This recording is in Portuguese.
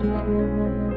Música